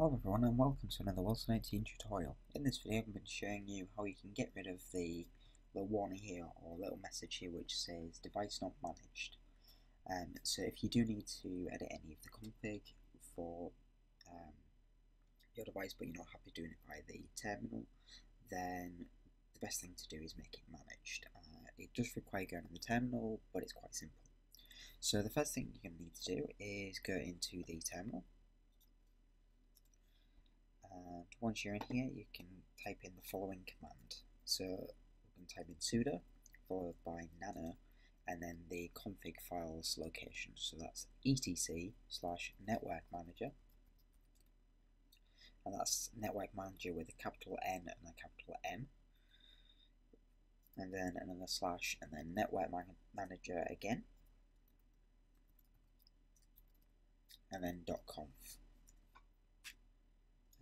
Hello everyone and welcome to another Wilson 18 tutorial. In this video I'm going to be showing you how you can get rid of the little warning here or little message here which says device not managed. Um, so if you do need to edit any of the config for um, your device but you're not happy doing it by the terminal then the best thing to do is make it managed. Uh, it does require going on the terminal but it's quite simple. So the first thing you're going to need to do is go into the terminal and once you're in here you can type in the following command. So we can type in sudo followed by nano and then the config files location. So that's etc slash network manager. And that's network manager with a capital N and a capital M. And then another slash and then network man manager again. And then .conf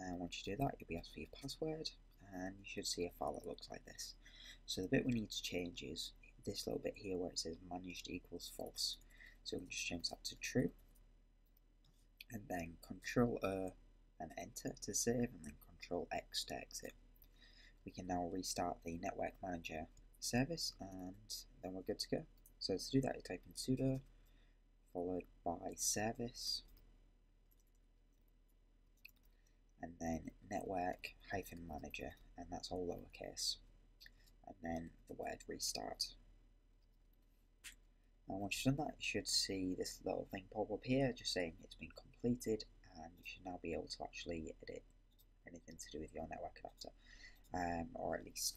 and once you do that, you'll be asked for your password, and you should see a file that looks like this. So the bit we need to change is this little bit here where it says managed equals false. So we can just change that to true, and then Control O and Enter to save, and then Control X to exit. We can now restart the Network Manager service, and then we're good to go. So to do that, you type in sudo followed by service and then network hyphen manager and that's all lowercase. And then the word restart. And once you've done that you should see this little thing pop up here just saying it's been completed and you should now be able to actually edit anything to do with your network adapter um, or at least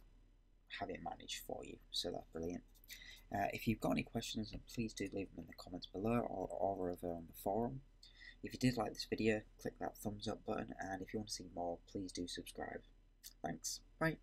have it managed for you. So that's brilliant. Uh, if you've got any questions then please do leave them in the comments below or, or over on the forum if you did like this video, click that thumbs up button, and if you want to see more, please do subscribe. Thanks. Bye.